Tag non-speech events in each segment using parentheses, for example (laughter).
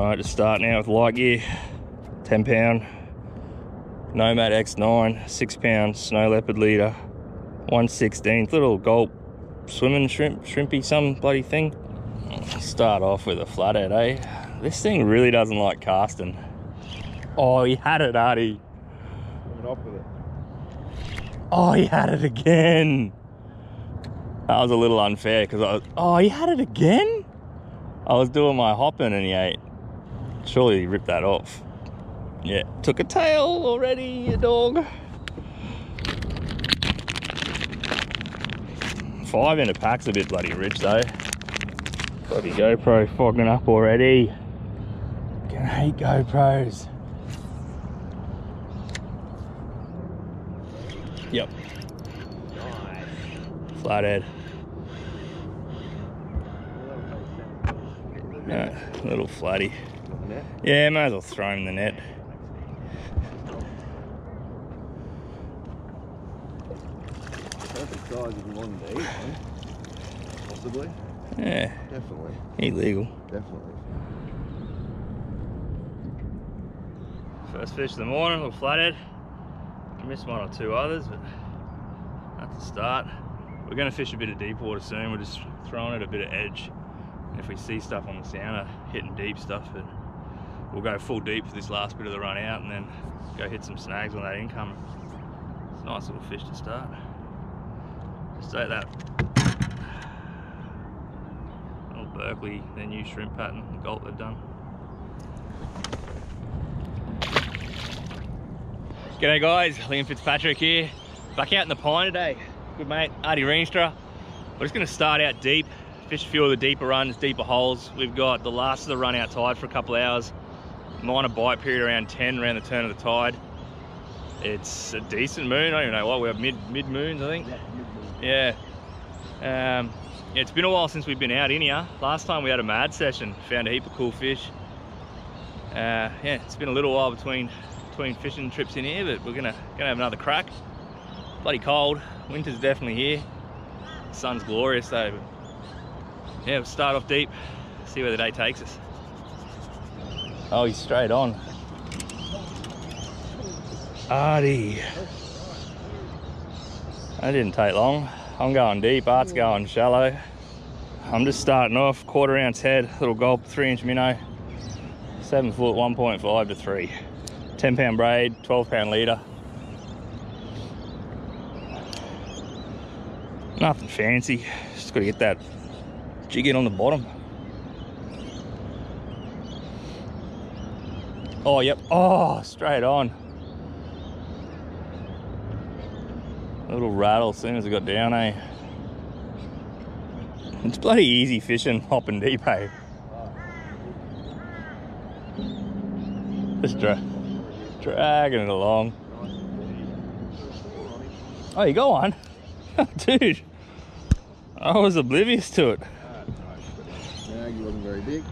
Right, just start now with light gear, 10 pound Nomad X9, six pound snow leopard leader, 116th, little gulp swimming shrimp, shrimpy some bloody thing. Start off with a flathead, eh? This thing really doesn't like casting. Oh, he had it, Artie. off with it. Oh, he had it again. That was a little unfair because I was, oh, he had it again? I was doing my hopping and he ate. Surely he ripped that off. Yeah, took a tail already, you dog. Five in a pack's a bit bloody rich though. Bloody GoPro fogging up already. Can hate GoPros. Yep. Flathead. Yeah, little flatty. Yeah, might as well throw him in the net. Perfect size if you wanted to eat one. Possibly. Yeah, Definitely. illegal. Definitely. First fish of the morning, a little flathead. Missed one or two others, but that's a start. We're gonna fish a bit of deep water soon. We're just throwing it a bit of edge. And if we see stuff on the sounder, hitting deep stuff, but we'll go full deep for this last bit of the run out and then go hit some snags on that income. It's a nice little fish to start. Just ate that little Berkley, their new shrimp pattern, the gulp they've done. G'day guys, Liam Fitzpatrick here. Back out in the pine today. Good mate, Artie Rienstra. We're just gonna start out deep, fish a few of the deeper runs, deeper holes. We've got the last of the run out tide for a couple of hours. Minor bite period around 10 around the turn of the tide. It's a decent moon, I don't even know what, we have mid mid moons I think. Yeah. Um, yeah, it's been a while since we've been out in here. Last time we had a mad session, found a heap of cool fish. Uh, yeah, it's been a little while between between fishing trips in here, but we're gonna gonna have another crack. Bloody cold, winter's definitely here. sun's glorious though. Yeah, we'll start off deep, see where the day takes us. Oh, he's straight on. Artie. That didn't take long. I'm going deep, Art's going shallow. I'm just starting off, quarter ounce head, little gulp, three inch minnow, seven foot, 1.5 to three. 10 pound braid, 12 pound leader. Nothing fancy, just gotta get that jig in on the bottom. Oh, yep, oh, straight on. A little rattle as soon as it got down, eh? It's bloody easy fishing, hopping deep, eh? Just dra dragging it along. Oh, you go on? (laughs) Dude, I was oblivious to it. Snag, he wasn't very big.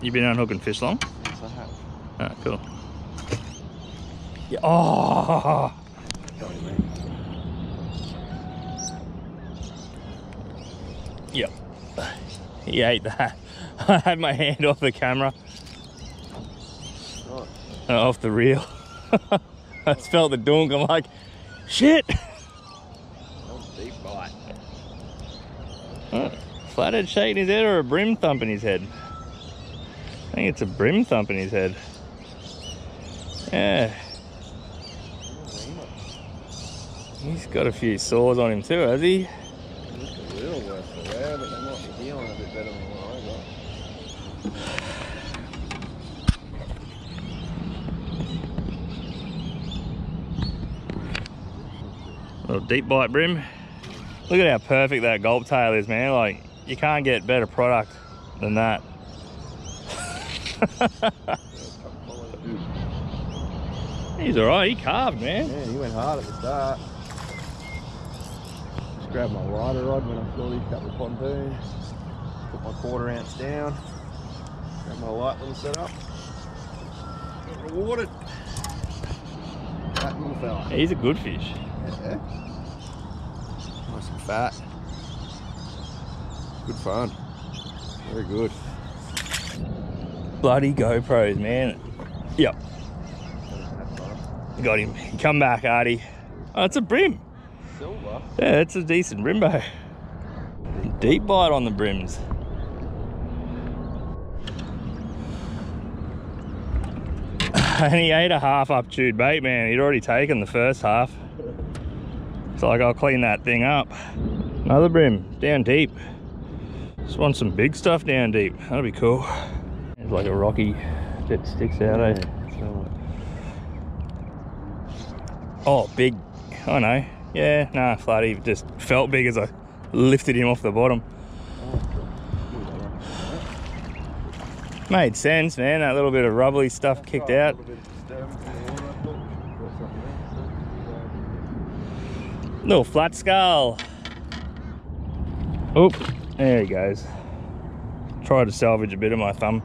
You been unhooking fish long? Yes, I have. Ah, cool. Yeah. Oh, Yep. He ate that. (laughs) I had my hand off the camera, Right. uh, off the reel. (laughs) I just felt the dunk. I'm like, shit. Deep bite. Flathead shaking his head or a bream thumping his head? I think it's a bream thumping his head. Yeah, he's got a few sores on him too, has he? Little deep bite bream. Look at how perfect that gulp tail is, man. Like, you can't get better product than that. (laughs) He's alright, he carved, man. Man, he went hard at the start. Just grabbed my rider rod when I saw these couple of pontoons. Put my quarter ounce down. Got my light little set up. Got rewarded. That little fella. He's a good fish. Yeah. Nice and fat. Good fun. Very good. bloody GoPros, man. Yep, got him. Come back, Artie. Oh, it's a bream. Silver. Yeah, it's a decent brimbo. Deep bite on the breams. (laughs) and he ate a half up chewed bait, man. He'd already taken the first half. So like, I'll clean that thing up. Another bream, down deep. Just want some big stuff down deep. That'll be cool. It's like a rocky that sticks out, eh? Oh, big. I know. Yeah, nah, flatty just felt big as I lifted him off the bottom. Made sense, man. That little bit of rubbly stuff kicked out. Little flat skull. Oop, there he goes. Try to salvage a bit of my thumb.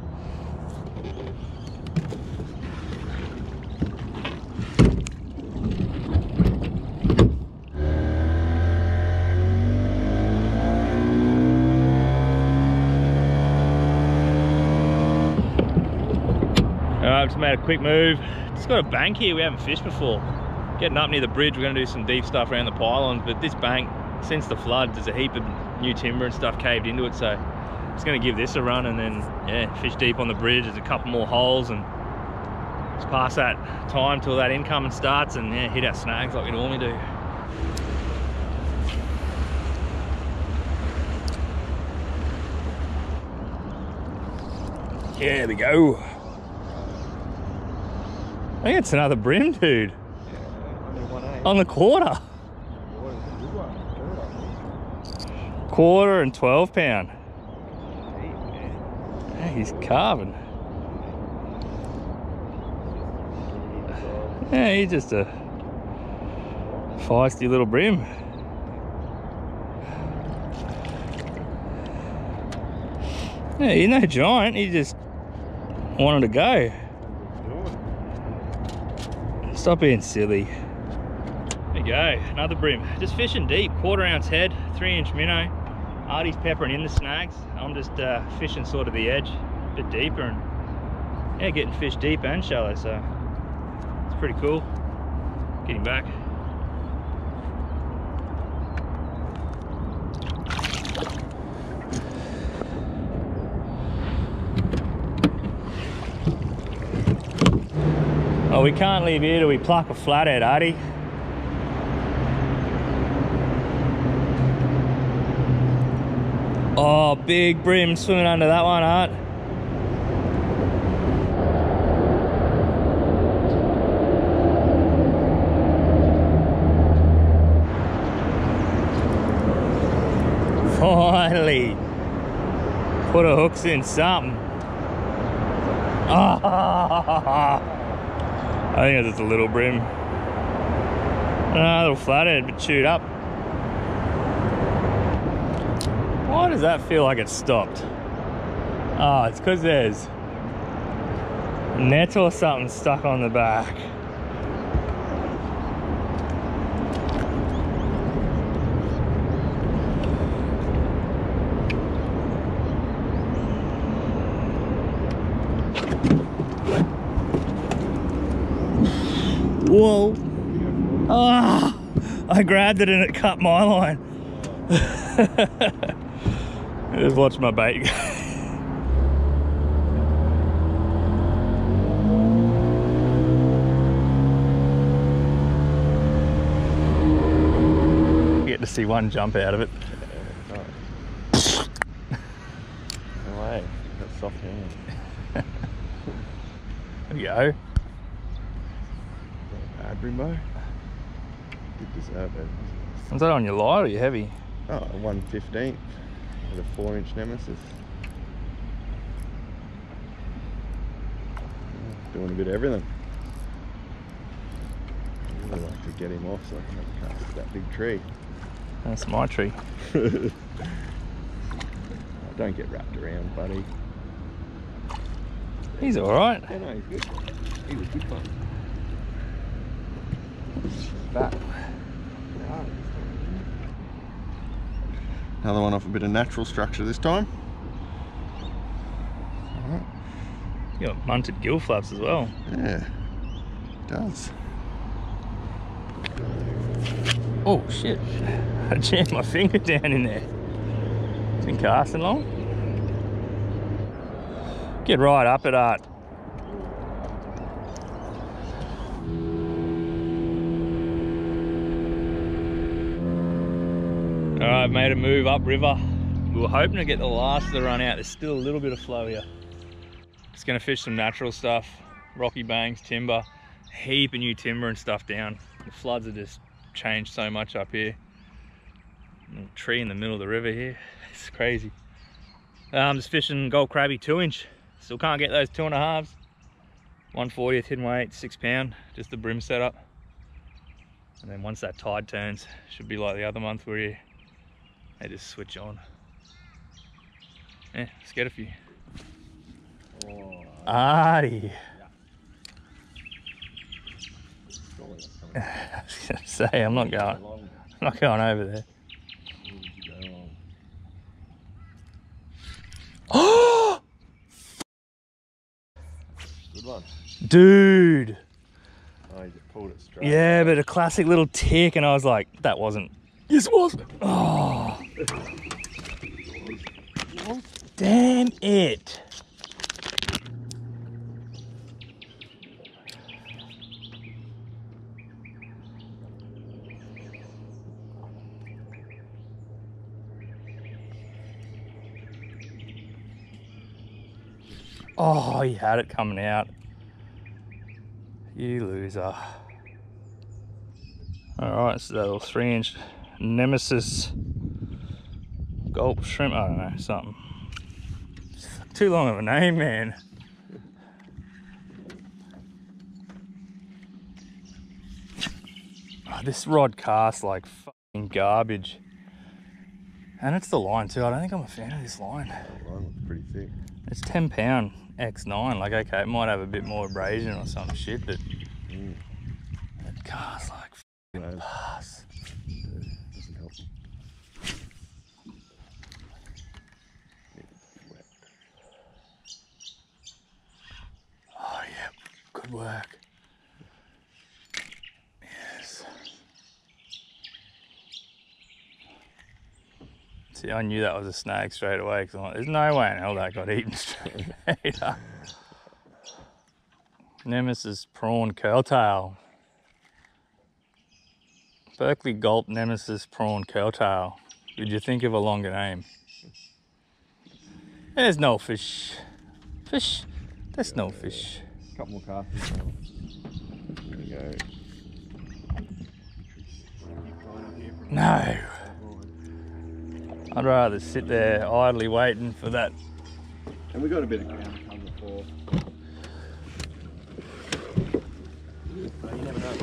Quick move. Just got a bank here we haven't fished before. Getting up near the bridge, we're gonna do some deep stuff around the pylons, but this bank, since the flood, there's a heap of new timber and stuff caved into it, so just gonna give this a run and then, yeah, fish deep on the bridge. There's a couple more holes and just pass that time till that incoming starts and yeah, hit our snags like we normally do. Yeah, we go. I think it's another bream, dude. On the quarter. Quarter and 12 pound. Yeah, he's carving. Yeah, he's just a feisty little bream. Yeah, he's no giant, he just wanted to go. Stop being silly. There you go, another bream. Just fishing deep, quarter ounce head, three inch minnow. Artie's peppering in the snags. I'm just uh, fishing sort of the edge, a bit deeper and yeah, getting fish deep and shallow, so it's pretty cool. Getting back. We can't leave here till we pluck a flathead, Artie. Oh, big bream swimming under that one, Art. (laughs) Finally, put a hooks in something. (laughs) Ah, I think it's just a little bream. Ah, a little flathead, but chewed up. Why does that feel like it stopped? Oh, it's because there's net or something stuck on the back. Whoa. Ah, I grabbed it and it cut my line. (laughs) Just watch my bait. (laughs) Get to see one jump out of it. (laughs) No way. Got soft hand. There we go. Bad Brimbo. Did deserve it. Is that on your light or are you heavy? Oh, 115th with a 4 inch Nemesis. Doing a bit of everything. I really like to get him off so I can cast that big tree. That's my tree. (laughs) Oh, Don't get wrapped around, buddy. He's alright. Yeah, no, he's good. He was good fun. That. Another one off a bit of natural structure this time. You got munted gill flaps as well. Yeah, it does. Oh shit. (laughs) I jammed my finger down in there. It's been casting long. Get right up it, Art. Right, made a move upriver. We were hoping to get the last of the run out. There's still a little bit of flow here. Just gonna fish some natural stuff. Rocky banks, timber, heap of new timber and stuff down. The floods have just changed so much up here. Tree in the middle of the river here. (laughs) It's crazy. I'm just fishing gold crabby two inch. Still can't get those two and a halves. 140th hidden weight, six pound, just the bream setup. And then once that tide turns, should be like the other month where you, they just switch on. Eh, yeah, let's get a few. Oh, Artie. surely that's coming. I was gonna say, I'm not going, I'm not going over there. Where did you go on? Oh, Good one. dude. Oh, you pulled it straight. Yeah, but a classic little tick, and I was like, that wasn't. Yes, it was. Oh, damn it. Oh, he had it coming out. You loser. Alright, so that little three inch Nemesis gulp shrimp, I don't know, something. Too long of a name, man. Oh, this rod casts like fucking garbage. And it's the line too. I don't think I'm a fan of this line. That line looks pretty thick. It's 10 pound X9. Like, okay, it might have a bit more abrasion or some shit, but Mm. it casts like No, pass. doesn't help. Wet. Oh, yeah. Good work. Yes. See, I knew that was a snag straight away because I'm like, there's no way in hell that got eaten straight (laughs) up. Nemesis prawn curltail. Berkley Gulp Nemesis prawn curltail. Did you think of a longer name? There's no fish. Fish. There's no fish. Couple more casts. There we go. No. I'd rather sit there idly waiting for that. And we got a bit of ground to come before. You never know.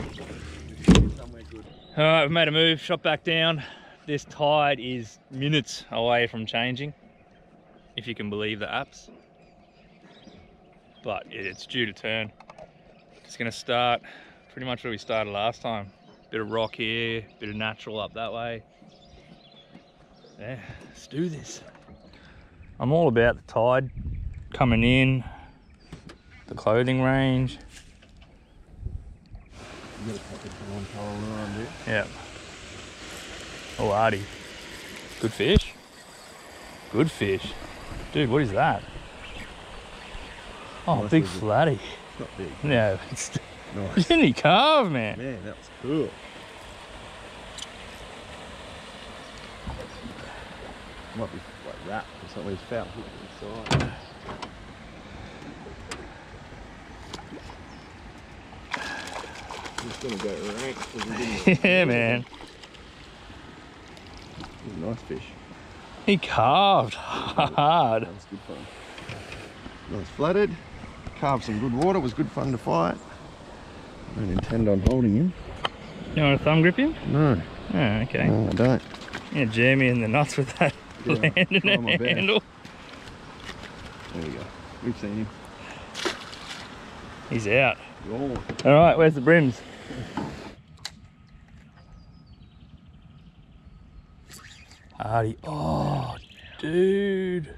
Somewhere good. All right, we've made a move, shot back down. This tide is minutes away from changing, if you can believe the apps. But it's due to turn. Just gonna start pretty much where we started last time. Bit of rock here, bit of natural up that way. Yeah, let's do this. I'm all about the tide coming in, the clothing range. You it. Oh, Artie. Good fish. Good fish. Dude, what is that? Oh, Nice big lizard. flatty. It's not big. No, it's Nice. didn't he carve, man? Man, that was cool. Might be like wrapped or something. He's found inside. Just gonna go rank. (laughs) Yeah, man. He's a nice fish. He carved hard. That was good fun. Nice flatted. Carved some good water. it Was good fun to fight. I Don't intend on holding him. You want to thumb grip him? No, Oh, okay. no, I don't. Yeah, jam me in the nuts with that Yeah, (laughs) land and try my a best. handle. There we go. We've seen him. He's out. All right, where's the breams? Artie. Oh, dude.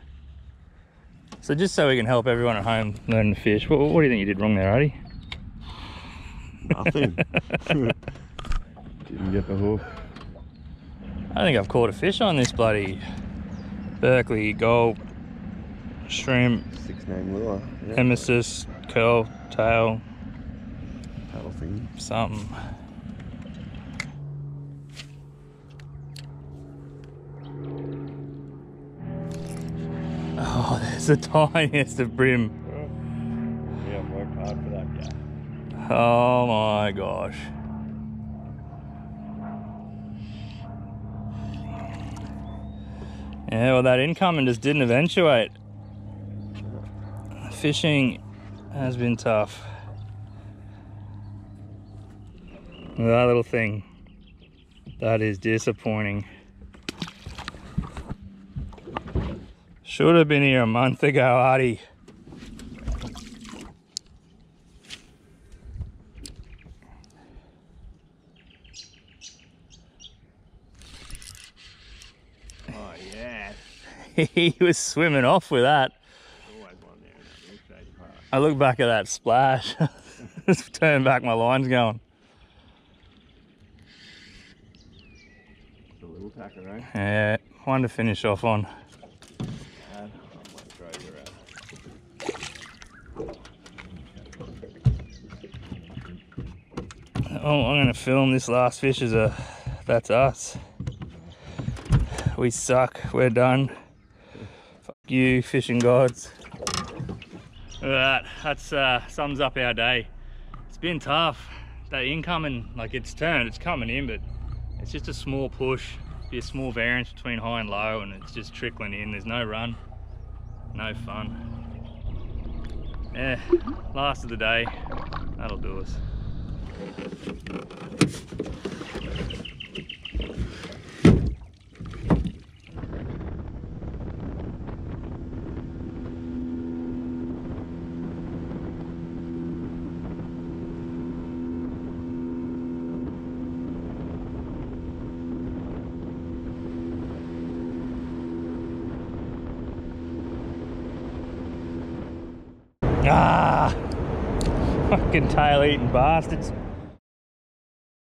So just so we can help everyone at home learn to fish, what, what do you think you did wrong there, Artie? Nothing. (laughs) Didn't get the hook. I think I've caught a fish on this bloody Berkley gold shrimp, Six name lure. Yeah. emesis, curl, tail, Paddle thing. something. The tiniest of bream. Yeah, I've worked hard for that guy. Oh my gosh. Yeah, well, that incoming just didn't eventuate. Fishing has been tough. That little thing. That is disappointing. Should have been here a month ago, Artie. Oh yeah. (laughs) he was swimming off with that. Always one there in that little shady part. I look back at that splash. (laughs) Just turn back, my line's going. The little tacker, eh? Yeah, one to finish off on. Dad, I might throw your out. Oh, I'm gonna film this last fish as a. That's us. We suck. We're done. Fuck you, fishing gods. At that. That's uh, sums up our day. It's been tough. That incoming, like it's turned, it's coming in, but it's just a small push. Be a small variance between high and low, and it's just trickling in. There's no run, no fun. Yeah, last of the day. That'll do us. Ah! Fucking tail eating bastards.